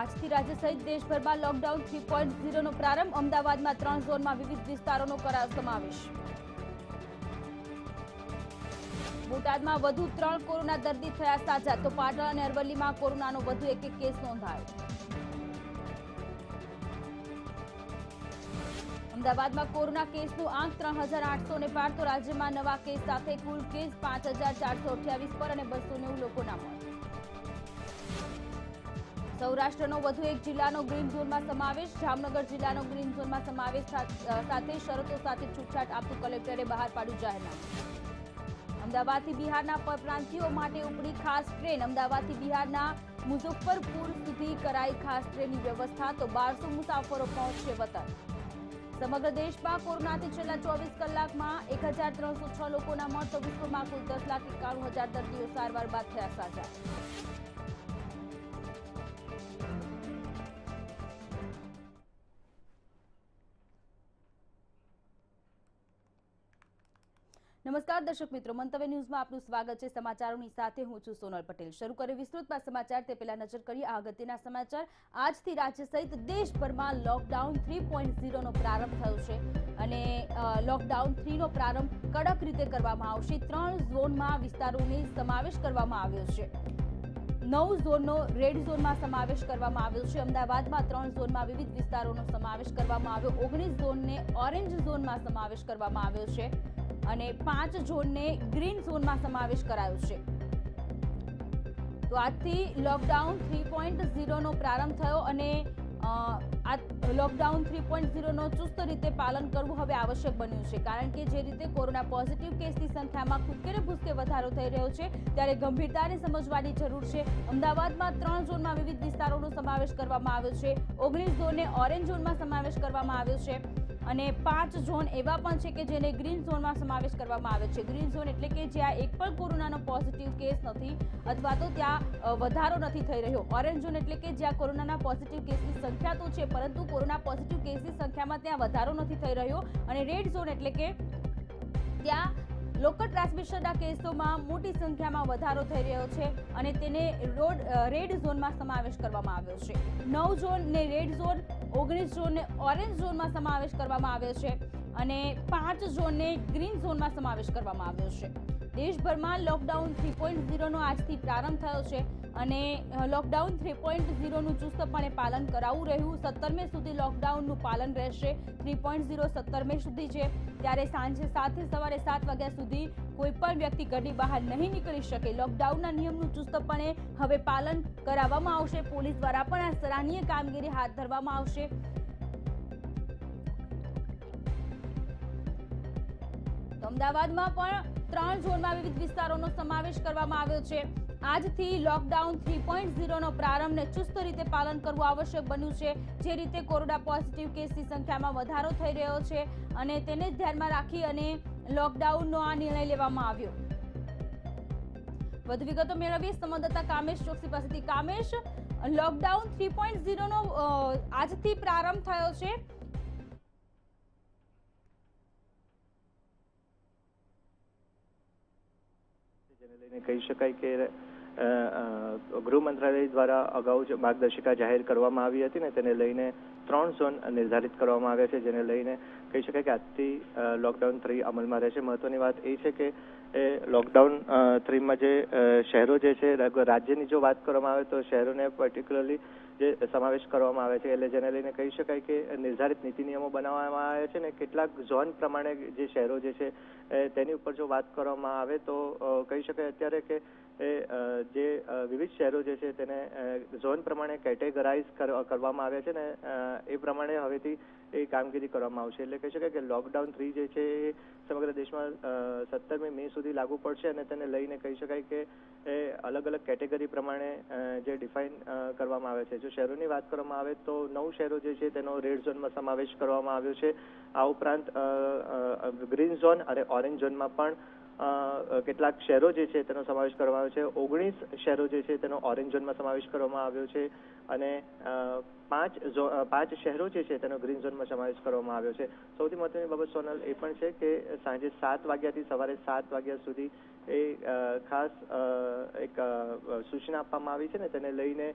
આજથી રાજ્ય સહિત દેશભરમાં લોકડાઉન થ્રી પોઈન્ટ ઝીરોનો પ્રારંભ. અમદાવાદમાં ત્રણ ઝોનમાં વિવિધ વિસ્તારોનો કરાયો સમાવેશ. બોટાદમાં વધુ ત્રણ કોરોના દર્દી થયા સાજા. તો પાટણ અને અરવલ્લીમાં કોરોનાનો વધુ એક એક કેસ નોંધાયો. અમદાવાદમાં કોરોના કેસનું આંક ત્રણ હજાર આઠસો ને પાર. તો રાજ્યમાં નવા કેસ સાથે કુલ કેસ પાંચ હજાર ચારસો અઠ્યાવીસ પર અને બસો નેવું લોકોના મોત. સૌરાષ્ટ્રનો વધુ એક જિલ્લાનો ગ્રીન ઝોનમાં સમાવેશ, જામનગર જિલ્લાનો ગ્રીન ઝોનમાં સમાવેશ સાથે શરતો સાથે છૂટછાટ આપતું કલેક્ટરે બહાર પાડ્યું જાહેરનામું. અમદાવાદથી બિહારના પરપ્રાંતિયો માટે ઉપડી ખાસ ટ્રેન. અમદાવાદથી બિહારના મુઝફ્ફરપુર સુધી કરાઈ ખાસ ટ્રેનની વ્યવસ્થા તો બારસો મુસાફરો પહોંચશે વતન. સમગ્ર દેશમાં કોરોનાથી છેલ્લા ચોવીસ કલાકમાં એક હજાર ત્રણસો છ લોકોના મોત, તો વિશ્વમાં કુલ દસ લાખ એકાણું હજાર દર્દીઓ સારવાર બાદ થયા સાજા. નમસ્કાર દર્શક મિત્રો, મંતવ્ય ન્યૂઝમાં આપનું સ્વાગત છે. સમાચારોની સાથે હું છું સોનલ પટેલ. શરૂ કરી વિસ્તૃતમાં સમાચાર, તે પહેલા નજર કરીએ આ અગત્યના સમાચાર. આજથી રાજ્ય સહિત દેશભરમાં લોકડાઉન થ્રી પોઈન્ટ ઝીરોનો પ્રારંભ થયો છે અને લોકડાઉન થ્રીનો પ્રારંભ કડક રીતે કરવામાં આવશે. ત્રણ ઝોનમાં વિસ્તારોને સમાવેશ કરવામાં આવ્યો છે. નવ ઝોનનો રેડ ઝોનમાં સમાવેશ કરવામાં આવ્યો છે. અમદાવાદમાં ત્રણ ઝોનમાં વિવિધ વિસ્તારોનો સમાવેશ કરવામાં આવ્યો. ઓગણીસ ઝોનને ઓરેન્જ ઝોનમાં સમાવેશ કરવામાં આવ્યો છે. અને પાંચ ઝોનને ગ્રીન ઝોનમાં સમાવેશ કરાયો છે. તો આજથી લોકડાઉન થ્રી પોઈન્ટ ઝીરોનો પ્રારંભ થયો અને આ લોકડાઉન થ્રી પોઈન્ટ ઝીરોનો ચુસ્ત રીતે પાલન કરવું હવે આવશ્યક બન્યું છે. કારણ કે જે રીતે કોરોના પોઝિટિવ કેસની સંખ્યામાં કુદકે ભૂસકે વધારો થઈ રહ્યો છે, ત્યારે ગંભીરતાને સમજવાની જરૂર છે. અમદાવાદમાં ત્રણ ઝોનમાં વિવિધ વિસ્તારોનો સમાવેશ કરવામાં આવ્યો છે. ઓગણીસ ઝોનને ઓરેન્જ ઝોનમાં સમાવેશ કરવામાં આવ્યો છે. અને પાંચ ઝોન એવા પણ છે કે જેને ગ્રીન ઝોનમાં સમાવેશ કરવામાં આવે છે. ગ્રીન ઝોન એટલે કે જ્યાં એક પણ કોરોનાનો પોઝિટિવ કેસ નથી અથવા તો ત્યાં વધારો નથી થઈ રહ્યો. ઓરેન્જ ઝોન એટલે કે જ્યાં કોરોનાના પોઝિટિવ કેસની સંખ્યા તો છે, પરંતુ કોરોના પોઝિટિવ કેસની સંખ્યામાં ત્યાં વધારો નથી થઈ રહ્યો. અને રેડ ઝોન એટલે કે ત્યાં લોકલ ટ્રાન્સમિશનના કેસોમાં મોટી સંખ્યામાં વધારો થઈ રહ્યો છે અને તેને રોડ રેડ ઝોનમાં સમાવેશ કરવામાં આવ્યો છે. નવ ઝોન ને રેડ ઝોન ઓગણીસ ઝોનને ઓરેન્જ ઝોનમાં સમાવેશ કરવામાં આવ્યો છે અને પાંચ ઝોનને ગ્રીન ઝોનમાં સમાવેશ કરવામાં આવ્યો છે. દેશભરમાં લોકડાઉન થ્રી પોઈન્ટ ઝીરોનો આજથી પ્રારંભ થયો છે. અને લોકડાઉન થ્રી પોઈન્ટ ઝીરોનું ચુસ્તપણે પાલન કરાવવું રહ્યું. સત્તરમે સુધી લોકડાઉનનું પાલન રહેશે. થ્રી પોઈન્ટ ઝીરો સત્તરમે સુધી છે. ત્યારે સાંજે સાતથી સવારે સાત વાગ્યા સુધી કોઈપણ વ્યક્તિ ઘરની બહાર નહીં નીકળી શકે. લોકડાઉનના નિયમનું ચુસ્તપણે હવે પાલન કરાવવામાં આવશે. પોલીસ દ્વારા પણ આ સરાહનીય કામગીરી હાથ ધરવામાં આવશે. અમદાવાદમાં પણ ત્રણ ઝોનમાં વિવિધ વિસ્તારોનો સમાવેશ કરવામાં આવ્યો છે. આજથી લોકડાઉન થ્રી પોઈન્ટ ઝીરોનો પ્રારંભને ચુસ્ત રીતે પાલન કરવું આવશ્યક બન્યું છે. જે રીતે કોરોના પોઝિટિવ કેસની સંખ્યામાં વધારો થઈ રહ્યો છે અને તેને જ ધ્યાનમાં રાખી અને લોકડાઉનનો આ નિર્ણય લેવામાં આવ્યો. વધુ વિગતો મેળવીએ સંવાદદાતા કામેશ ચોકસી પાસેથી. કામેશ, લોકડાઉન થ્રી પોઈન્ટ ઝીરોનો આજથી પ્રારંભ થયો છે. કહી શકાય કે ગૃહ મંત્રાલય દ્વારા અગાઉ જ માર્ગદર્શિકા જાહેર કરવામાં આવી હતી ને તેને લઈને ત્રણ ઝોન નિર્ધારિત કરવામાં આવ્યા છે, જેને લઈને કહી શકાય કે આજથી લોકડાઉન થ્રી અમલમાં રહેશે. મહત્વની વાત એ છે કે, એ લોકડાઉન થ્રીમાં જે શહેરો જે છે રાજ્યની જો વાત કરવામાં આવે તો શહેરોને પર્ટિક્યુલરલી જે સમાવેશ કરવામાં આવે છે, એટલે જેને લઈને કહી શકાય કે નિર્ધારિત નીતિ નિયમો બનાવવામાં આવ્યા છે ને કેટલાક ઝોન પ્રમાણે જે શહેરો જે છે તેની ઉપર જો વાત કરવામાં આવે તો કહી શકાય અત્યારે કે એ જે વિવિધ શહેરો જે છે તેને ઝોન પ્રમાણે કેટેગરાઇઝ કરવામાં આવ્યા છે ને એ પ્રમાણે હવેથી એ કામગીરી કરવામાં આવશે. એટલે કહી શકાય કે લોકડાઉન થ્રી જે છે એ સમગ્ર દેશમાં સત્તરમી મે સુધી લાગુ પડશે અને તેને લઈને કહી શકાય કે એ અલગ અલગ કેટેગરી પ્રમાણે જે ડિફાઇન કરવામાં આવે છે. જો શહેરોની વાત કરવામાં આવે તો નવ શહેરો જે છે તેનો રેડ ઝોનમાં સમાવેશ કરવામાં આવ્યો છે. આ ઉપરાંત ગ્રીન ઝોન અને ઓરેન્જ ઝોનમાં પણ કેટલાક શહેરો જે છે તેનો સમાવેશ કરવામાં આવ્યો છે. ઓગણીસ શહેરો જે છે તેનો ઓરેન્જ ઝોનમાં સમાવેશ કરવામાં આવ્યો છે અને પાંચ પાંચ શહેરો જે છે તેનો ગ્રીન ઝોનમાં સમાવેશ કરવામાં આવ્યો છે. સૌથી મહત્વની બાબત સોનલ એ પણ છે કે સાંજે સાત વાગ્યાથી સવારે સાત વાગ્યા સુધી એ ખાસ એક સૂચના આપવામાં આવી છે ને તેને લઈને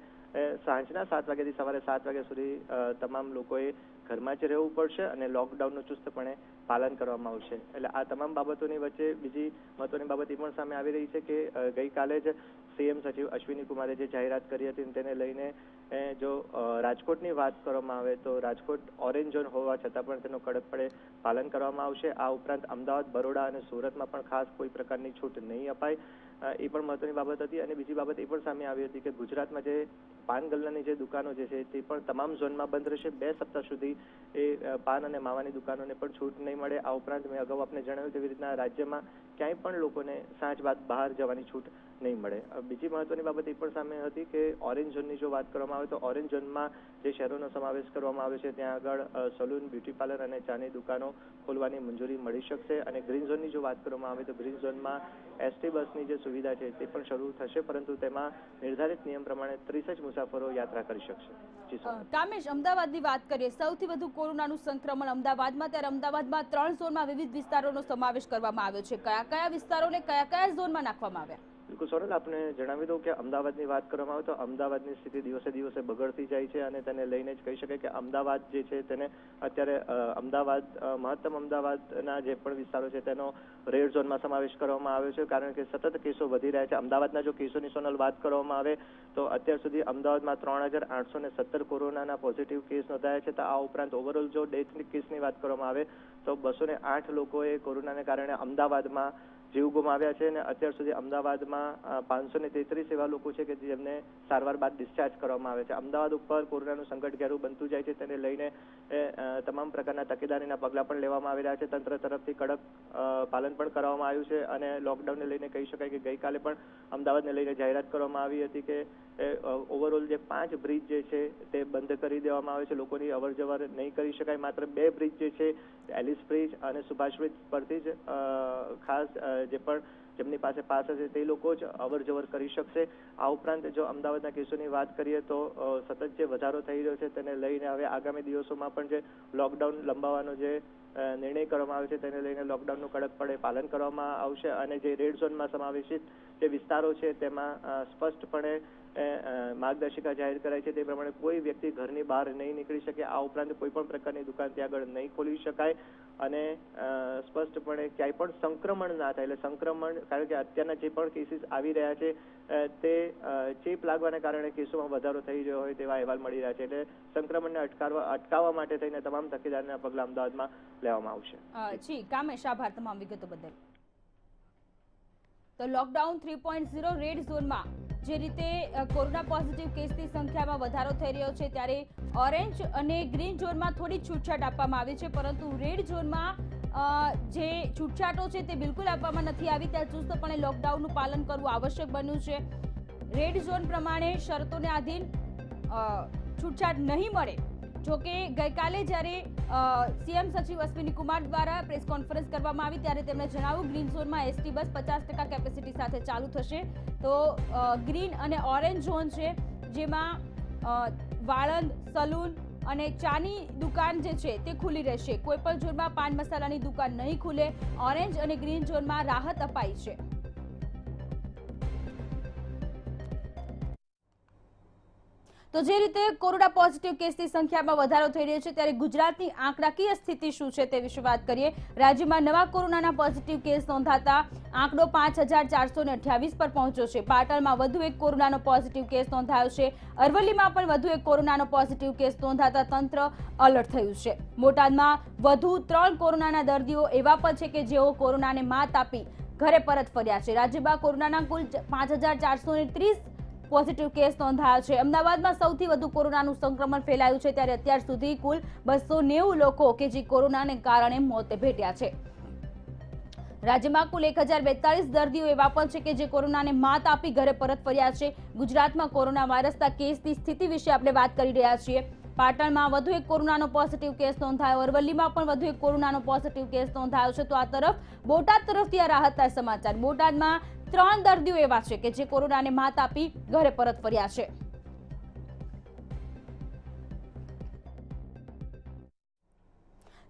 સાંજના સાત વાગ્યાથી સવારે સાત વાગ્યા સુધી તમામ લોકોએ ઘરમાં જ રહેવું પડશે અને લોકડાઉનનું ચુસ્તપણે પાલન કરવામાં આવશે. એટલે આ તમામ બાબતોની વચ્ચે બીજી મહત્વની બાબત એ પણ સામે આવી રહી છે કે ગઈકાલે જ સીએમ સચિવ અશ્વિની કુમારે જે જાહેરાત કરી હતી તેને લઈને જો રાજકોટની વાત કરવામાં આવે તો રાજકોટ ઓરેન્જ ઝોન હોવા છતાં પણ તેનું કડકપણે પાલન કરવામાં આવશે. આ ઉપરાંત અમદાવાદ, બરોડા અને સુરતમાં પણ ખાસ કોઈ પ્રકારની છૂટ નહીં અપાય. એ પણ મહત્વની બાબત હતી અને બીજી બાબત એ પણ સામે આવી હતી કે ગુજરાતમાં જે પાન ગલ્લાની જે દુકાનો જે છે, તે પણ તમામ ઝોનમાં બંધ રહેશે. બે સપ્તાહ સુધી એ પાન અને માવાની દુકાનોને પણ છૂટ નહીં મળે. આ ઉપરાંત મેં અગાઉ આપને જણાવ્યું તેવી રીતના રાજ્યમાં ક્યાંય પણ લોકોને સાંજ બાદ બહાર જવાની છૂટ નહીં મળે. બીજી મહત્વની બાબત એ પણ સામે હતી કે ઓરેન્જ ઝોનની જો વાત કરવામાં આવે તો ઓરેન્જ ઝોનમાં જે શહેરોનો સમાવેશ કરવામાં આવે છે, ત્યાં આગળ સલૂન, બ્યુટી પાર્લર અને ચાની દુકાનો ખોલવાની મંજૂરી મળી શકશે અને ગ્રીન ઝોનની જો વાત કરવામાં આવે તો ગ્રીન ઝોનમાં એસટી બસની જે સુવિધા છે તે પણ શરૂ થશે, પરંતુ તેમાં નિર્ધારિત નિયમ પ્રમાણે ત્રીસ જ મુસાફરો યાત્રા કરી શકશે. કામેશ, અમદાવાદની વાત કરીએ. સૌથી વધુ કોરોનાનું સંક્રમણ અમદાવાદમાં, ત્યારે અમદાવાદમાં ત્રણ ઝોનમાં વિવિધ વિસ્તારોનો સમાવેશ કરવામાં આવ્યો છે. કયા કયા વિસ્તારોને કયા કયા ઝોનમાં નાખવામાં આવ્યા? બિલકુલ સોનલ આપને જણાવી દઉં કે અમદાવાદની વાત કરવામાં આવે તો અમદાવાદની સ્થિતિ દિવસે દિવસે બગડતી જાય છે અને તેને લઈને જ કહી શકાય કે અમદાવાદ જે છે તેને અત્યારે અમદાવાદ મહત્તમ અમદાવાદના જે પણ વિસ્તારો છે તેનો રેડ ઝોનમાં સમાવેશ કરવામાં આવ્યો છે. કારણ કે સતત કેસો વધી રહ્યા છે. અમદાવાદના જો કેસોની સોનલ વાત કરવામાં આવે તો અત્યાર સુધી અમદાવાદમાં ત્રણ હજાર આઠસો ને સત્તર કોરોનાના પોઝિટિવ કેસ નોંધાયા છે. તો આ ઉપરાંત ઓવરઓલ જો ડેથની કેસની વાત કરવામાં આવે તો બસો ને આઠ લોકોએ કોરોનાને કારણે અમદાવાદમાં જીવ ગુમાવ્યા છે અને અત્યાર સુધી અમદાવાદમાં પાંચસો ને તેત્રીસ એવા લોકો છે કે જેમને સારવાર બાદ ડિસ્ચાર્જ કરવામાં આવે છે. અમદાવાદ ઉપર કોરોનાનું સંકટ ઘેરું બનતું જાય છે, તેને લઈને તમામ પ્રકારના તકેદારીના પગલાં પણ લેવામાં આવી રહ્યા છે. તંત્ર તરફથી કડક પાલન પણ કરવામાં આવ્યું છે અને લોકડાઉનને લઈને કહી શકાય કે ગઈકાલે પણ અમદાવાદને લઈને જાહેરાત કરવામાં આવી હતી કે ઓવરઓલ જે પાંચ બ્રિજ જે છે તે બંધ કરી દેવામાં આવે છે. લોકોની અવર જવર નહીં કરી શકાય. માત્ર બે બ્રિજ જે છે, એલિસ બ્રિજ અને સુભાષ બ્રિજ પરથી જ ખાસ જે પણ જેમની પાસે પાસ હશે તે લોકો જ અવર જવર કરી શકશે. આ ઉપરાંત જો અમદાવાદના કેસોની વાત કરીએ તો સતત જે વધારો થઈ રહ્યો છે તેને લઈને હવે આગામી દિવસોમાં પણ જે લોકડાઉન લંબાવવાનો જે નિર્ણય કરવામાં આવ્યો છે તેને લઈને લોકડાઉનનું કડકપણે પાલન કરવામાં આવશે. અને જે રેડ ઝોનમાં સમાવેશિત જે વિસ્તારો છે તેમાં સ્પષ્ટપણે માર્ગદર્શિકા જાહેર કરાઈ છે. તે પ્રમાણે કોઈ વ્યક્તિ ઘરની બહાર નહીં નીકળી શકે. આ ઉપરાંત કોઈ પણ પ્રકારની દુકાન ત્યાં આગળ નહીં ખોલી શકાય. અને સ્પષ્ટપણે ક્યાંય પણ સંક્રમણ ના થાય. એટલે સંક્રમણ, કારણ કે અત્યારના જે પણ કેસીસ આવી રહ્યા છે તે ચેપ લાગવાને કારણે કેસોમાં વધારો થઈ રહ્યો હોય તેવા અહેવાલ મળી રહ્યા છે. એટલે સંક્રમણને અટકાવવા અટકાવવા માટે થઈને તમામ તકેદારીના પગલાં અમદાવાદમાં લેવામાં આવશે. જી, કામેશ, આભાર તમામ વિગતો બદલ. તો lockdown three point zero red ઝોનમાં જે રીતે કોરોના પોઝિટિવ કેસની સંખ્યામાં વધારો થઈ રહ્યો છે, ત્યારે ઓરેન્જ અને ગ્રીન ઝોનમાં થોડી છૂટછાટ આપવામાં આવી છે, પરંતુ રેડ ઝોનમાં જે છૂટછાટો છે તે બિલકુલ આપવામાં નથી આવી. ત્યાં ચુસ્તપણે લોકડાઉનનું પાલન કરવું આવશ્યક બન્યું છે. રેડ ઝોન પ્રમાણે શરતોને આધીન છૂટછાટ નહીં મળે જોકે ગઈકાલે જ્યારે સીએમ સચિવ અશ્વિની કુમાર દ્વારા પ્રેસ કોન્ફરન્સ કરવામાં આવી, ત્યારે તેમણે જણાવ્યું ગ્રીન ઝોનમાં એસટી બસ પચાસ કેપેસિટી સાથે ચાલુ થશે. તો ગ્રીન અને ઓરેન્જ ઝોન છે, જેમાં વાળંદ, સલૂન અને ચાની દુકાન જે છે તે ખુલ્લી રહેશે. કોઈપણ ઝોનમાં પાન મસાલાની દુકાન નહીં ખુલે. ઓરેન્જ અને ગ્રીન ઝોનમાં રાહત અપાઈ છે. તો જે રીતે કોરોના પોઝિટિવ કેસની સંખ્યામાં વધારો થઈ રહ્યો છે, ત્યારે ગુજરાતની આંકડાકીય સ્થિતિ શું છે તે વિશે વાત કરીએ. રાજ્યમાં નવા કોરોનાના પોઝિટિવ કેસ નોંધાતા આંકડો પાંચ પર પહોંચ્યો છે. પાટણમાં વધુ એક કોરોનાનો પોઝિટિવ કેસ નોંધાયો છે. અરવલ્લીમાં પણ વધુ એક કોરોનાનો પોઝિટિવ કેસ નોંધાતા તંત્ર અલર્ટ થયું છે. બોટાદમાં વધુ ત્રણ કોરોનાના દર્દીઓ એવા પણ છે કે જેઓ કોરોનાને માત આપી ઘરે પરત ફર્યા છે. રાજ્યમાં કોરોનાના કુલ પાંચ પોઝિટિવ કેસ નોંધાયા છે. અમદાવાદમાં સૌથી વધુ કોરોનાનું સંક્રમણ ફેલાયું છે ત્યારે અત્યાર સુધી કુલ બસો લોકો કે જે કોરોનાને કારણે મોતે ભેટ્યા છે. રાજ્યમાં કુલ એક દર્દીઓ એવા પણ છે કે જે કોરોનાને માત આપી ઘરે પરત ફર્યા છે. ગુજરાતમાં કોરોના વાયરસના કેસની સ્થિતિ વિશે આપણે વાત કરી રહ્યા છીએ. પાટણમાં વધુ એક કોરોનાનો પોઝિટિવ કેસ નોંધાયો. અરવલ્લીમાં પણ વધુ એક કોરોનાનો પોઝિટિવ કેસ નોંધાયો છે. તો આ તરફ બોટાદ તરફથી આ રાહતના સમાચાર. બોટાદમાં ત્રણ દર્દીઓ એવા છે કે જે કોરોનાને માત આપી ઘરે પરત ફર્યા છે.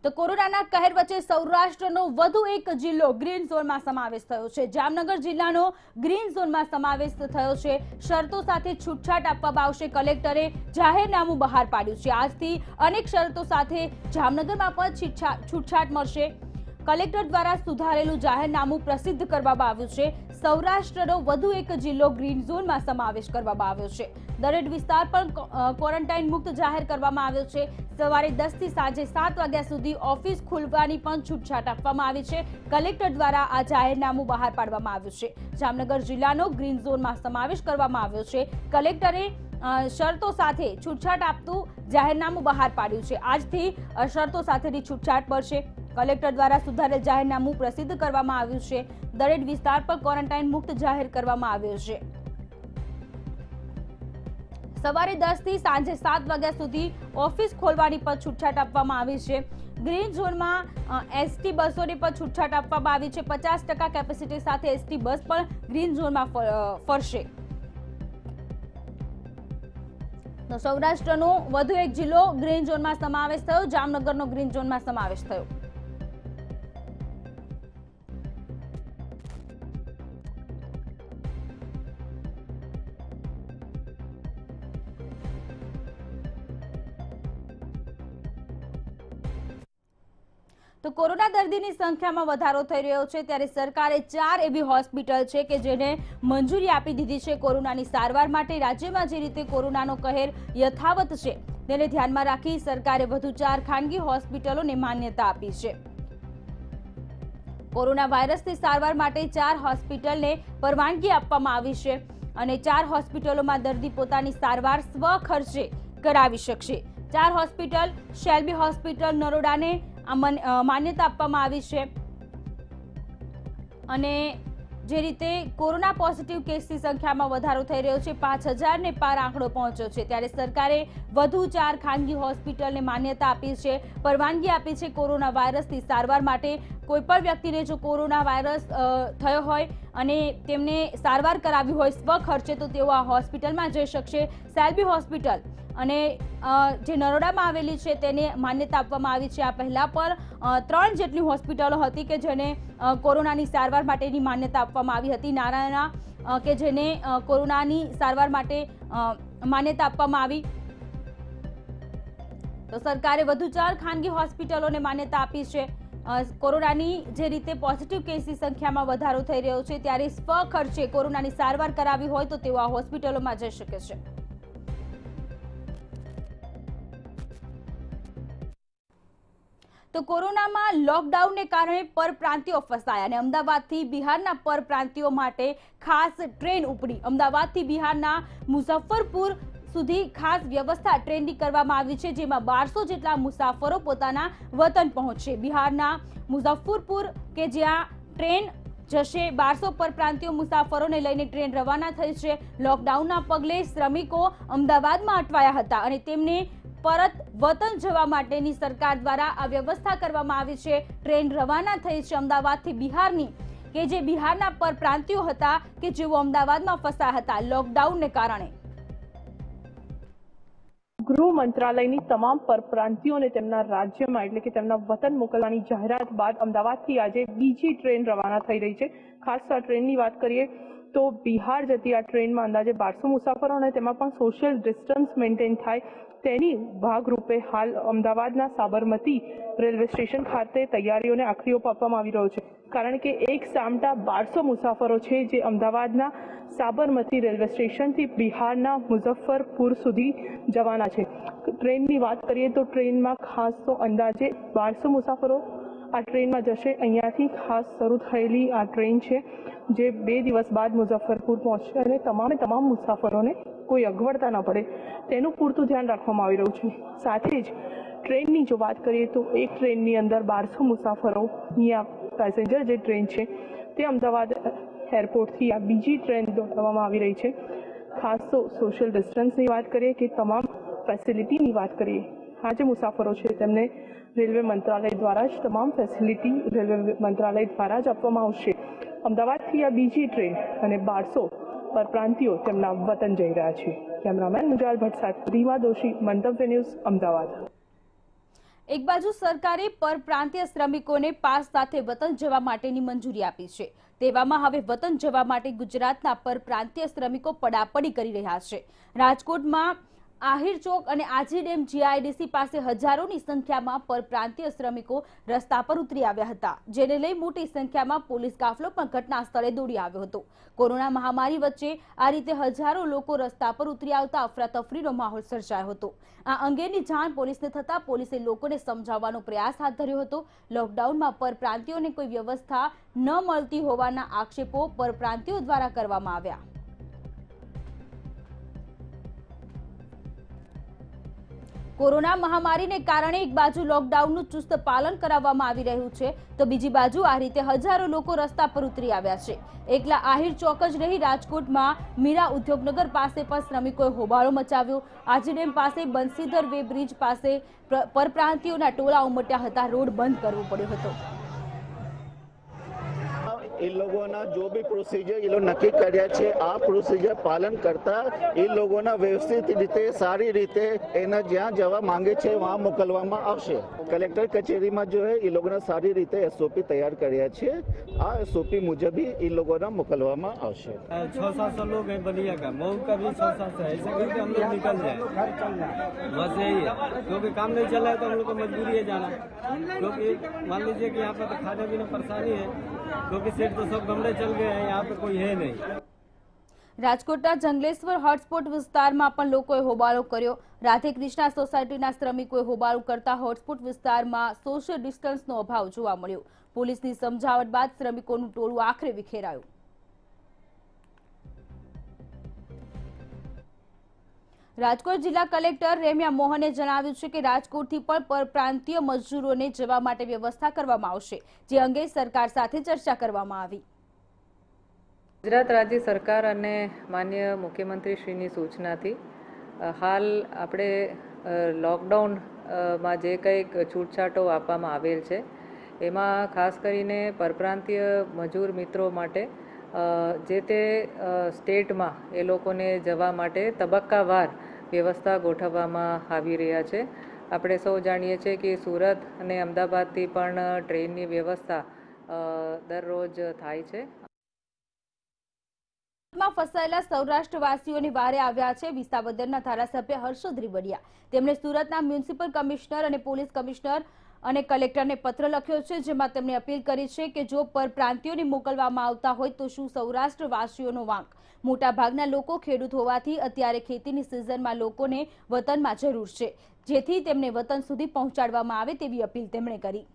તો કોરોનાના કહેર વચ્ચે સૌરાષ્ટ્રનો વધુ એક જિલ્લો ગ્રીન ઝોનમાં સમાવેશ થયો છે. જામનગર જિલ્લાનો ગ્રીન ઝોનમાં સમાવેશ થયો છે. શરતો સાથે છૂટછાટ આપવામાં આવશે. કલેક્ટરે જાહેરનામું બહાર પાડ્યું છે. આજથી અનેક શરતો સાથે જામનગરમાં પણ છીટછા- છૂટછાટ મળશે. કલેક્ટર દ્વારા સુધારેલું જાહેરનામું પ્રસિદ્ધ કરવામાં આવ્યું છે. સૌરાષ્ટ્રનો વધુ એક જિલ્લો ગ્રીન ઝોનમાં સમાવેશ કરવામાં આવ્યો છે. દરેક વિસ્તાર પણ ક્વોરન્ટાઇન મુક્ત જાહેર કરવામાં આવ્યો છે. સવારે દસથી સાંજે સાત વાગ્યા સુધી ઓફિસ ખુલવાની પણ છૂટછાટ આપવામાં આવી છે. કલેક્ટર દ્વારા આ જાહેરનામું બહાર પાડવામાં આવ્યું છે. જામનગર જિલ્લાનો ગ્રીન ઝોનમાં સમાવેશ કરવામાં આવ્યો છે. કલેક્ટરે શરતો સાથે છૂટછાટ આપતું જાહેરનામું બહાર પાડ્યું છે. આજથી શરતો સાથેની છૂટછાટ મળશે. કલેક્ટર દ્વારા સુધારેલ જાહેરનામું પ્રસિદ્ધ કરવામાં આવ્યું છે. દરેક વિસ્તાર પર ક્વોરન્ટાઇન મુક્ત જાહેર કરવામાં આવ્યો છે. સવારે દસથી સાંજે સાત વાગ્યા સુધી ઓફિસ ખોલવાની પર છૂટછાટ આપવામાં આવી છે. ગ્રીન ઝોનમાં એસટી બસોને પણ છૂટછાટ આપવામાં આવી છે. પચાસ ટકા કેપેસિટી સાથે એસટી બસ પણ ગ્રીન ઝોનમાં ફરશે. સૌરાષ્ટ્રનો વધુ એક જિલ્લો ગ્રીન ઝોનમાં સમાવેશ થયો. જામનગરનો ગ્રીન ઝોનમાં સમાવેશ થયો. કોરોના દર્દીની સંખ્યામાં વધારો થઈ રહ્યો છે, ત્યારે સરકારે ચાર એવી હોસ્પિટલ છે કે જેને મંજૂરી આપી દીધી છે કોરોનાની સારવાર માટે. રાજ્યમાં જે રીતે કોરોનાનો કહેર યથાવત છે, તેને ધ્યાનમાં રાખી સરકારે વધુ ચાર ખાનગી હોસ્પિટલોને માન્યતા આપી છે. કોરોના વાયરસની સારવાર માટે ચાર હોસ્પિટલને પરવાનગી આપવામાં આવી છે અને ચાર હોસ્પિટલોમાં દર્દી પોતાની સારવાર સ્વ કરાવી શકશે. ચાર હોસ્પિટલ, શેલ્બી હોસ્પિટલ, નરોડાને માન્યતા આપવામાં આવી છે. અને જે રીતે કોરોના પોઝિટિવ કેસની સંખ્યામાં વધારો થઈ રહ્યો છે, પાંચ હજારને પાર આંકડો પહોંચ્યો છે. ત્યારે સરકારે વધુ ચાર ખાનગી હોસ્પિટલને માન્યતા આપી છે, પરવાનગી આપી છે કોરોના વાયરસની સારવાર માટે. કોઈ પણ વ્યક્તિને જો કોરોના વાયરસ થયો હોય અને તેમને સારવાર કરાવી હોય સ્વ ખર્ચે તો તેઓ આ હોસ્પિટલમાં જઈ શકશે. સેલ્બી હોસ્પિટલ અને જે નરોડામાં આવેલી છે તેને માન્યતા આપવામાં આવી છે આ પહેલાં પણ ત્રણ જેટલી હોસ્પિટલો હતી કે જેને કોરોનાની સારવાર માટેની માન્યતા આપવામાં આવી હતી. નારાયણા કે જેને કોરોનાની સારવાર માટે માન્યતા આપવામાં આવી. તો સરકારે વધુ ચાર ખાનગી હોસ્પિટલોને માન્યતા આપી છે. કોરોનાની જે રીતે પોઝિટિવ કેસની સંખ્યામાં વધારો થઈ રહ્યો છે, ત્યારે સ્વખર્ચે કોરોનાની સારવાર કરાવી હોય તો તેઓ આ હોસ્પિટલોમાં જઈ શકે છે. તો કોરોનામાં લોકડાઉનને કારણે પરપ્રાંતિયો ફસાયા અને અમદાવાદથી બિહારના પરપ્રાંતિયો માટે ખાસ ટ્રેન ઉપડી. અમદાવાદથી બિહારના મુઝફ્ફરપુર સુધી ખાસ વ્યવસ્થા ટ્રેનની કરવામાં આવી છે, જેમાં બારસો જેટલા મુસાફરો પોતાના વતન પહોંચશે. બિહારના મુઝફ્ફરપુર કે જ્યાં ટ્રેન જશે, બારસો પરપ્રાંતિયો મુસાફરોને લઈને ટ્રેન રવાના થઈ છે. લોકડાઉનના પગલે શ્રમિકો અમદાવાદમાં અટવાયા હતા અને તેમને પરત વતન જવા માટેની સરકાર દ્વારા આ વ્યવસ્થા કરવામાં આવી છે. ટ્રેન રવાના થઈ છે અમદાવાદથી બિહારની, કે જે બિહારના પરપ્રાંતિયો હતા, કે જેઓ અમદાવાદમાં ફસાયા હતા. લોકડાઉનને કારણે ગૃહ મંત્રાલયની તમામ પરપ્રાંતિઓને તેમના રાજ્યમાં એટલે કે તેમના વતન મોકલવાની જાહેરાત બાદ અમદાવાદથી આજે બીજી ટ્રેન રવાના થઈ રહી છે. ખાસ આ ટ્રેનની વાત કરીએ તો બિહાર જતી આ ટ્રેનમાં અંદાજે બારસો મુસાફરો અને તેમાં પણ સોશિયલ ડિસ્ટન્સ મેન્ટેન થાય તેની ભાગરૂપે હાલ અમદાવાદના સાબરમતી રેલવે સ્ટેશન ખાતે તૈયારીઓને આખરી ઓપ આપવામાં આવી રહ્યો છે. કારણ કે એક સામટા બારસો મુસાફરો છે જે અમદાવાદના સાબરમતી રેલવે સ્ટેશનથી બિહારના મુઝફ્ફરપુર સુધી જવાના છે. ટ્રેનની વાત કરીએ તો ટ્રેનમાં ખાસ તો અંદાજે બારસો મુસાફરો આ ટ્રેનમાં જશે. અહીંયાથી ખાસ શરૂ થયેલી આ ટ્રેન છે જે બે દિવસ બાદ મુઝફ્ફરપુર પહોંચશે અને તમામે તમામ મુસાફરોને કોઈ અગવડતા ન પડે, તેનું પૂરતું ધ્યાન રાખવામાં આવી રહ્યું છે. સાથે જ ટ્રેનની જો વાત કરીએ તો એક ટ્રેનની અંદર બારસો મુસાફરો અહીંયા પેસેન્જર જે ટ્રેન છે, તે અમદાવાદ એરપોર્ટથી આ બીજી ટ્રેન દોડાવવામાં આવી રહી છે. ખાસ તો સોશિયલ ડિસ્ટન્સની વાત કરીએ કે તમામ ફેસિલિટીની વાત કરીએ, આ જે મુસાફરો છે તેમને રેલવે મંત્રાલય દ્વારા જ તમામ ફેસિલિટી રેલવે મંત્રાલય દ્વારા જ આપવામાં આવશે. અમદાવાદથી આ બીજી ટ્રેન અને બારસો પરપ્રાંતિયો તેમના વતન જઈ રહ્યા છે. કેમેરામેન મુજાલ ભટ્ટ સાથે દોશી, મંતવ્ય ન્યૂઝ, અમદાવાદ. એક બાજુ સરકારે પરપ્રાંતીય શ્રમિકોને પાસ સાથે વતન જવા માટેની મંજૂરી આપી છે. તેવામાં હવે વતન જવા માટે ગુજરાતના પરપ્રાંતીય શ્રમિકો પડાપડી કરી રહ્યા છે. રાજકોટમાં આહિર ચોક અને આજી ડેમ જીઆઈડીસી પાસે હજારોની સંખ્યામાં પરપ્રાંતીય શ્રમિકો રસ્તા પર ઉતરી આવ્યા હતા, જેને લઈ મોટી સંખ્યામાં પોલીસ કાફલો પણ ઘટના સ્થળે દોડી આવ્યો હતો. કોરોના મહામારી વચ્ચે આ રીતે હજારો લોકો રસ્તા પર ઉતરી આવતા અફરાતફરીનો માહોલ સર્જાયો હતો. આ અંગેની જાણ પોલીસને થતાં પોલીસે લોકોને સમજાવવાનો પ્રયાસ હાથ ધર્યો હતો. લોકડાઉનમાં પરપ્રાંતિયોને કોઈ વ્યવસ્થા ન મળતી હોવાના આક્ષેપો પરપ્રાંતિયો દ્વારા કરવામાં આવ્યા. કોરોના મહામારીને કારણે એક બાજુ લોકડાઉનનું ચુસ્ત પાલન કરાવવામાં આવી રહ્યું છે, તો બીજી બાજુ આ રીતે હજારો લોકો રસ્તા પર ઉતરી આવ્યા છે. એકલા આહિર ચોક જ રહી રાજકોટમાં મીરા ઉદ્યોગનગર પાસે પણ શ્રમિકોએ હોબાળો મચાવ્યો. આજી ડેમ પાસે બંસીધર વે બ્રિજ પાસે પરપ્રાંતિઓના ટોળા ઉમટ્યા હતા. રોડ બંધ કરવો પડ્યો હતો. એ લોકોના જો બી પ્રોસિજર એ લોકો નક્કી કર્યા છે, આ પ્રોસિજર પાલન કરતા એ લોકોના વ્યવસ્થિત રીતે, સારી રીતે એના જ્યાં જવા માંગે છે, વહાં મોકલવામાં આવશે. કલેક્ટર કચેરીમાં જો એ લોકોના સારી રીતે એસઓપી તૈયાર કર્યા છે. આ એસઓપી મુજબ એ લોકોના મોકલવામાં આવશે. છ સાત સો લોગ બનિયા મऊ का भी छः सात सौ ऐसा करके हम लोग निकल जाए बस यही है क्योंकि सेठ तो सब गमले चल गए हैं यहाँ पे कोई है नहीं રાજકોટના જંગલેશ્વર હોટસ્પોટ વિસ્તારમાં પણ લોકોએ હોબાળો કર્યો રાધે કૃષ્ણા સોસાયટીના શ્રમિકોએ હોબાળો કરતા હોટસ્પોટ વિસ્તારમાં સોશિયલ ડિસ્ટન્સનો અભાવ જોવા મળ્યો પોલીસની સમજાવટ બાદ શ્રમિકોનું ટોળું આખરે વિખેરાયું રાજકોટ જિલ્લા કલેક્ટર રેમ્યા મોહને જણાવ્યું છે કે રાજકોટથી પણ પરપ્રાંતીય મજૂરોને જવા માટે વ્યવસ્થા કરવામાં આવશે જે અંગે સરકાર સાથે ચર્ચા કરવામાં આવી. ગુજરાત રાજ્ય સરકાર અને માન્ય મુખ્યમંત્રીશ્રીની સૂચનાથી હાલ આપણે અ, લોકડાઉન અ, માં જે કંઈક છૂટછાટો આપવામાં આવેલ છે એમાં ખાસ કરીને પરપ્રાંતીય મજૂર મિત્રો માટે જે તે સ્ટેટમાં એ લોકોને જવા માટે તબક્કાવાર વ્યવસ્થા ગોઠવવામાં આવી રહ્યા છે. આપણે સૌ જાણીએ છીએ કે સુરત અને અમદાવાદથી પણ ટ્રેનની વ્યવસ્થા દરરોજ થાય છે. માં ફસાયેલા સૌરાષ્ટ્રવાસીઓની વારે આવ્યા છે વિસાવદરના ધારાસભ્ય હર્ષદ રીબડિયા તેમણે સુરતના મ્યુનિસિપલ કમિશનર અને પોલીસ કમિશનર અને કલેક્ટરને પત્ર લખ્યો છે, જેમાં તેમણે અપીલ કરી છે કે જો પરપ્રાંતિયોને મોકલવામાં આવતા હોય તો શું સૌરાષ્ટ્રવાસીઓનો વાંક? મોટાભાગના લોકો ખેડૂત હોવાથી અત્યારે ખેતીની સિઝનમાં લોકોને વતનમાં જરૂર છે. જેથી તેમને વતન સુધી પહોંચાડવામાં આવે તેવી અપીલ તેમણે કરી.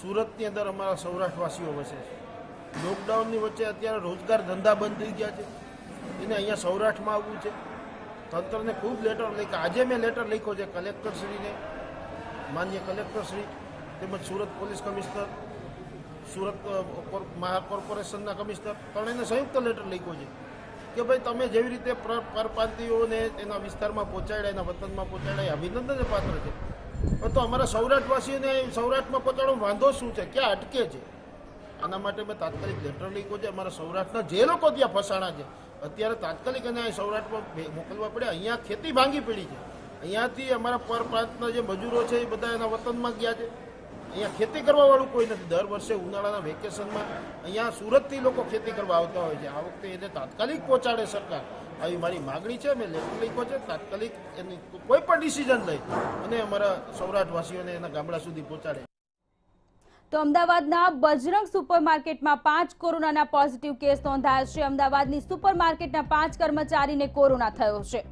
સુરતની અંદર અમારા સૌરાષ્ટ્રવાસીઓ વસે છે. લોકડાઉનની વચ્ચે અત્યારે રોજગાર ધંધા બંધ થઈ ગયા છે. એને અહીંયા સૌરાષ્ટ્રમાં આવવું છે. તંત્રને ખૂબ લેટર લખ્યા. આજે મેં લેટર લખ્યો છે કલેક્ટરશ્રીને. માન્ય કલેક્ટરશ્રી તેમજ સુરત પોલીસ કમિશનર, સુરત મહાકોર્પોરેશનના કોર્પોરેશનના કમિશનર ત્રણેયને સંયુક્ત લેટર લખ્યો છે કે ભાઈ તમે જેવી રીતે પર- પરપ્રાંતિઓને એના વિસ્તારમાં પહોંચાડ્યા, એના વતનમાં પહોંચાડ્યા અભિનંદનને પાત્ર છે. પણ તો અમારા સૌરાષ્ટ્રવાસીઓને સૌરાષ્ટ્રમાં પહોંચાડવાનો વાંધો શું છે? ક્યાં અટકે છે? આના માટે મેં તાત્કાલિક લેટર લખ્યો છે. અમારા સૌરાષ્ટ્રના જે લોકો ત્યાં ફસાણા છે અત્યારે તાત્કાલિક અને સૌરાષ્ટ્રમાં મોકલવા પડે અહીંયા ખેતી ભાંગી પડી છે. અહીંયાથી અમારા પર પ્રાંતના જે મજૂરો છે એ બધા એના વતનમાં ગયા છે. અહીંયા ખેતી કરવાવાળું કોઈ નથી. દર વર્ષે ઉનાળાના વેકેશનમાં અહીંયા સુરતથી લોકો ખેતી કરવા આવતા હોય છે. આ વખતે એને તાત્કાલિક પહોંચાડે સરકાર. આવી મારી માગણી છે. મેં લેટર લખ્યો છે. તાત્કાલિક એની કોઈ પણ ડિસિઝન લઈ અને અમારા સૌરાષ્ટ્રવાસીઓને એના ગામડા સુધી પહોંચાડે. તો અમદાવાદના બજરંગ સુપરમાર્કેટમાં પાંચ કોરોનાના પોઝિટિવ કેસ નોંધાયા છે. અમદાવાદની સુપરમાર્કેટના પાંચ કર્મચારીને કોરોના થયો છે.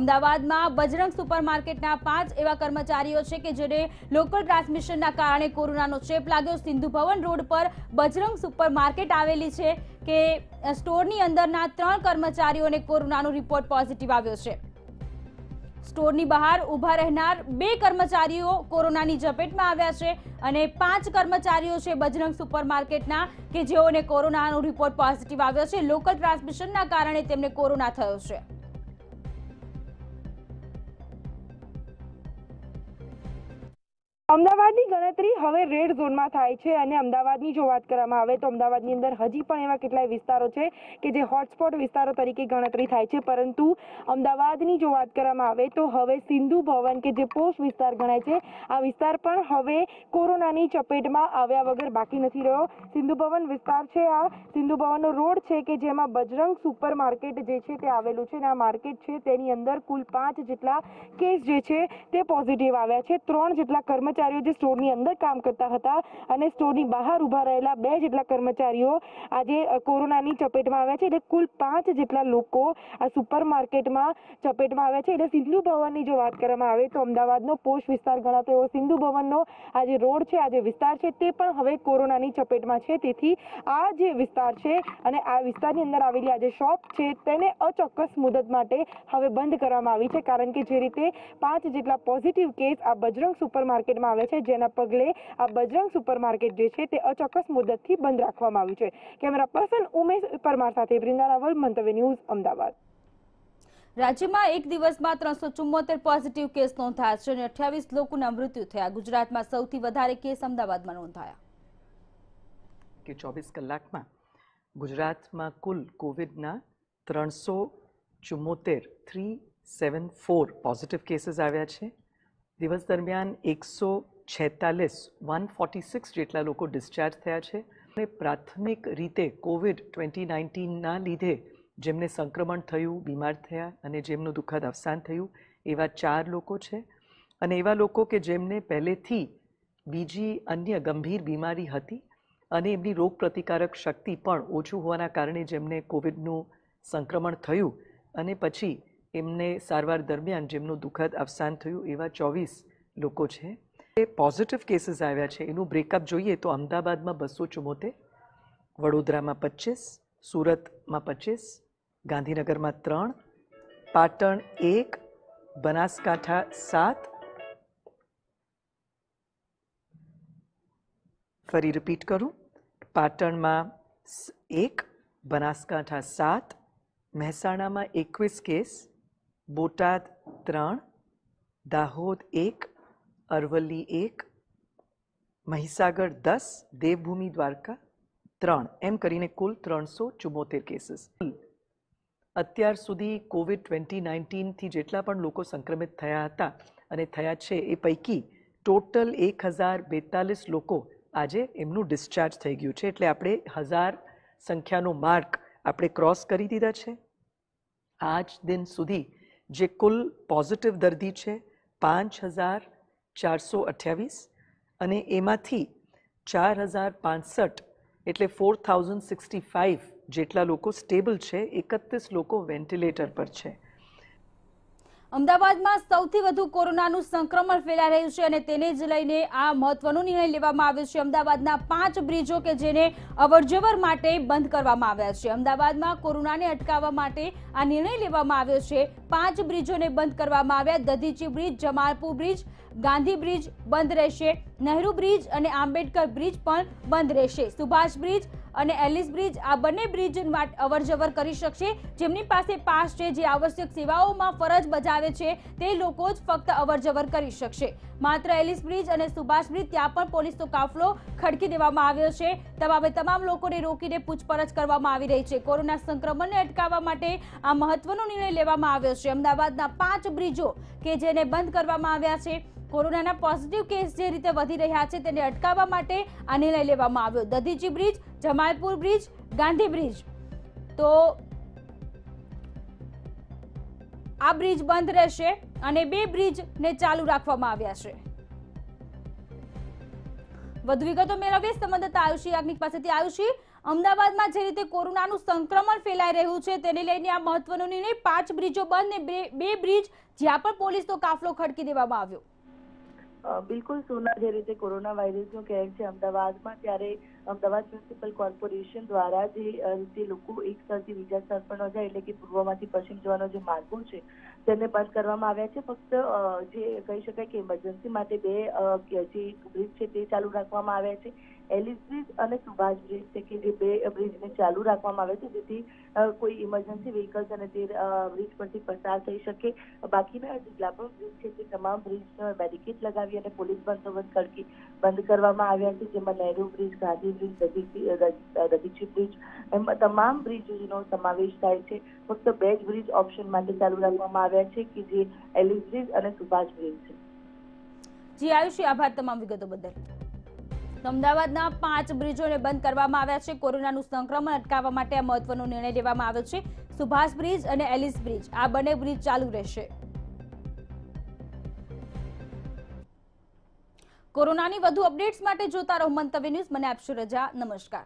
અમદાવાદમાં બજરંગ સુપરમાર્કેટના પાંચ એવા કર્મચારીઓ છે કે જેને લોકલ ટ્રાન્સમિશનના કારણે કોરોનાનો ચેપ લાગ્યો. સિંધુ ભવન રોડ પર બજરંગ સુપરમાર્કેટ આવેલી છે કે સ્ટોરની અંદરના ત્રણ કર્મચારીઓને કોરોનાનો રિપોર્ટ પોઝિટિવ આવ્યો છે. સ્ટોરની બહાર ઊભા રહેનાર બે કર્મચારીઓ કોરોનાની ઝપેટમાં આવ્યા છે અને પાંચ કર્મચારીઓ છે બજરંગ સુપરમાર્કેટના કે જેઓને કોરોનાનો રિપોર્ટ પોઝિટિવ આવ્યો છે. લોકલ ટ્રાન્સમિશનના કારણે તેમને કોરોના થયો છે. અમદાવાદની ગણતરી હવે રેડ ઝોનમાં થાય છે અને અમદાવાદની જો વાત કરવામાં આવે તો અમદાવાદની અંદર હજી પણ એવા કેટલાય વિસ્તારો છે કે જે હોટસ્પોટ વિસ્તારો તરીકે ગણતરી થાય છે. પરંતુ અમદાવાદની જો વાત કરવામાં આવે તો હવે સિંધુ ભવન કે જે પોસ્ટ વિસ્તાર ગણાય છે, આ વિસ્તાર પણ હવે કોરોનાની ચપેટમાં આવ્યા વગર બાકી નથી રહ્યો. સિંધુ ભવન વિસ્તાર છે, આ સિંધુ ભવનનો રોડ છે કે જેમાં બજરંગ સુપર માર્કેટ જે છે તે આવેલું છે અને આ માર્કેટ છે તેની અંદર કુલ પાંચ જેટલા કેસ જે છે તે પોઝિટિવ આવ્યા છે. ત્રણ જેટલા કર્મચારીઓ જે સ્ટોરની અંદર કામ કરતા હતા અને સ્ટોરની બહાર ઊભા રહેલા બે જેટલા કર્મચારીઓ આજે કોરોનાની ચપેટમાં આવ્યા છે. એટલે કુલ પાંચ જેટલા લોકો આ સુપર માર્કેટમાં ચપેટમાં આવ્યા છે. એટલે સિંધુ ભવનની જો વાત કરવામાં આવે તો અમદાવાદનો પોષ વિસ્તાર ગણાતો એવો સિંધુ ભવનનો આ જે રોડ છે આ જે વિસ્તાર છે. તે પણ હવે કોરોનાની ચપેટમાં છે. તેથી આ જે વિસ્તાર છે અને આ વિસ્તારની અંદર આવેલી આ જે શોપ છે તેને અચોક્કસ મુદત માટે હવે બંધ કરવામાં આવી છે. કારણ કે જે રીતે પાંચ જેટલા પોઝિટિવ કેસ આ બજરંગ સુપર માર્કેટમાં આવે છે જેના પગલે આ બજરંગ સુપરમાર્કેટ જે છે તે અચોક્કસ મુદતથી બંધ રાખવામાં આવ્યું છે. કેમેરા પર્સન ઉમેશ પરમાર સાથે વૃંદા મંતવ્ય ન્યૂઝ અમદાવાદ. રાજ્યમાં એક દિવસમાં ત્રણસો ચુમ્મોતેર પોઝિટિવ કેસ નોંધાયા છે અને અઠ્યાવીસ લોકોના મૃત્યુ થયા. ગુજરાતમાં સૌથી વધારે કેસ અમદાવાદમાં નોંધાયા. કે ચોવીસ કલાકમાં ગુજરાતમાં કુલ કોવિડના ત્રણસો ચુમ્મોતેર three seven four positive cases આવ્યા છે. દિવસ દરમિયાન એકસો છેતાલીસ વન ફોર્ટી સિક્સ જેટલા લોકો ડિસ્ચાર્જ થયા છે. અને પ્રાથમિક રીતે કોવિડ ટ્વેન્ટી નાઇન્ટીનના લીધે જેમને સંક્રમણ થયું, બીમાર થયા અને જેમનું દુઃખદ અવસાન થયું, એવા ચાર લોકો છે. અને એવા લોકો કે જેમને પહેલેથી બીજી અન્ય ગંભીર બીમારી હતી અને એમની રોગપ્રતિકારક શક્તિ પણ ઓછું હોવાના કારણે જેમને કોવિડનું સંક્રમણ થયું અને પછી એમને સારવાર દરમિયાન જેમનું દુઃખદ અવસાન થયું, એવા ચોવીસ લોકો છે. એ પોઝિટિવ કેસીસ આવ્યા છે. એનું બ્રેકઅપ જોઈએ તો અમદાવાદમાં બસો ચુમ્મોતેર વડોદરામાં પચીસ સુરતમાં પચીસ ગાંધીનગરમાં ત્રણ, પાટણ એક, બનાસકાંઠા સાત. ફરી રિપીટ કરું. પાટણમાં એક, બનાસકાંઠા સાત, મહેસાણામાં એકવીસ કેસ બોટાદ ત્રણ, દાહોદ એક, અરવલ્લી એક, મહીસાગર દસ, દેવભૂમિ દ્વારકા ત્રણ, એમ કરીને કુલ ત્રણસો ચુમ્મોતેર કેસીસ અત્યાર સુધી કોવિડ ટ્વેન્ટી નાઇન્ટીનથી જેટલા પણ લોકો સંક્રમિત થયા હતા અને થયા છે એ પૈકી ટોટલ એક હજાર બેતાલીસ લોકો આજે એમનું ડિસ્ચાર્જ થઈ ગયું છે. એટલે આપણે હજાર સંખ્યાનો માર્ક આપણે ક્રોસ કરી દીધા છે. આજ દિન સુધી જે કુલ પોઝિટિવ દર્દી છે પાંચ હજાર ચારસો અઠ્યાવીસ અને એમાંથી ચાર હજાર પાંસઠ એટલે ફોર થાઉઝન્ડ સિક્સટી ફાઇવ જેટલા લોકો સ્ટેબલ છે, એકત્રીસ લોકો વેન્ટિલેટર પર છે. અમદાવાદમાં સૌથી વધુ કોરોનાનું સંક્રમણ ફેલાઈ રહ્યું છે અને તેને જ લઈને આ મહત્વનો નિર્ણય લેવામાં આવ્યો છે. અમદાવાદના પાંચ બ્રિજો કે જેને અવરજવર માટે બંધ કરવામાં આવ્યા છે. અમદાવાદમાં કોરોનાને અટકાવવા માટે આ નિર્ણય લેવામાં આવ્યો છે. પાંચ બ્રિજોને બંધ કરવામાં આવ્યા. Dadhichi bridge, Jamalpur bridge, Gandhi bridge બંધ રહેશે. નહેરુ બ્રિજ અને આંબેડકર બ્રિજ પણ બંધ રહેશે. સુભાષ બ્રિજ અને એલિસ બ્રિજ, આ બંને બ્રિજ અવરજવર કરી શકશે. જેમની પાસે પાસ છે, જે આવશ્યક સેવાઓમાં ફરજ બજાવે છે, તે લોકો જ ફક્ત અવરજવર કરી શકશે. માત્ર એલિસ બ્રિજ અને સુભાષ બ્રિજ, ત્યાં પણ પોલીસનો કાફલો ખડકી દેવામાં આવ્યો છે. તમામે તમામ લોકોને રોકીને પૂછપરછ કરવામાં આવી રહી છે. કોરોના સંક્રમણને અટકાવવા માટે આ મહત્વનો નિર્ણય લેવામાં આવ્યો છે. અમદાવાદના પાંચ બ્રિજો કે જેને બંધ કરવામાં આવ્યા છે કોરોનાના પોઝિટિવ કેસ જે રીતે વધી રહ્યા છે તેને અટકાવવા માટે આ નિર્ણય લેવામાં આવ્યો. Dadhichi bridge, Jamalpur bridge, Gandhi bridge. તો આ બ્રિજ બંધ રહેશે અને બે બ્રિજને ચાલુ રાખવામાં આવ્યા છે. વધુ વિગતો મેળવીએ સંબંધિત આયુષી યાજ્ઞિક પાસેથી. આયુષી, અમદાવાદમાં જે રીતે કોરોનાનું સંક્રમણ ફેલાઈ રહ્યું છે તેને લઈને આ મહત્વનો નિર્ણય, પાંચ બ્રિજો બંધ ને બે- બ્રિજ જ્યાં પણ પોલીસનો કાફલો ખડકી દેવામાં આવ્યો. બિલકુલ સોના જે રીતે કોરોના વાયરસનો કહેર છે અમદાવાદમાં, ત્યારે અમદાવાદ મ્યુનિસિપલ કોર્પોરેશન દ્વારા જે રીતે લોકો એક સ્થળથી બીજા સ્થળ પર ન જાય એટલે કે પૂર્વમાંથી પશ્ચિમ જવાનો જે માર્ગો છે, તેને બંધ કરવામાં આવ્યા છે. ફક્ત જે કહી શકાય કે ઇમરજન્સી માટે બે જે બ્રિજ છે તે ચાલુ રાખવામાં આવ્યા છે. એલિસ બ્રિજ અને સુભાષ બ્રિજ છે કે જે બે બ્રિજને ચાલુ રાખવામાં આવે છે, જેથી કોઈ ઇમરજન્સી વ્હીકલ્સ અને તે બ્રિજ પરથી પસાર થઈ શકે. બાકીના જેટલા પણ બ્રિજ છે, તે તમામ બ્રિજનો બેરિકેડ લગાવી અને પોલીસ બંદોબસ્ત કડકી બંધ કરવામાં આવ્યા છે, જેમાં Nehru bridge, Gandhi bridge Dadhichi bridge એમ તમામ બ્રિજનો સમાવેશ થાય છે. ફક્ત બે જ બ્રિજ ઓપ્શન માટે ચાલુ રાખવામાં આવ્યા છે, કે જે એલિસ બ્રિજ અને સુભાષ બ્રિજ છે. જી, આયુષી, આભાર તમામ વિગતો બદલ. અમદાવાદના પાંચ બ્રિજોને બંધ કરવામાં આવ્યા છે. કોરોનાનું સંક્રમણ અટકાવવા માટે આ મહત્વનો નિર્ણય લેવામાં આવ્યો છે. સુભાષ બ્રિજ અને એલિસ બ્રિજ, આ બંને બ્રિજ ચાલુ રહેશે. કોરોનાની વધુ અપડેટ્સ માટે જોતા રહો મંતવ્ય ન્યૂઝ. મને આપશો રજા. નમસ્કાર.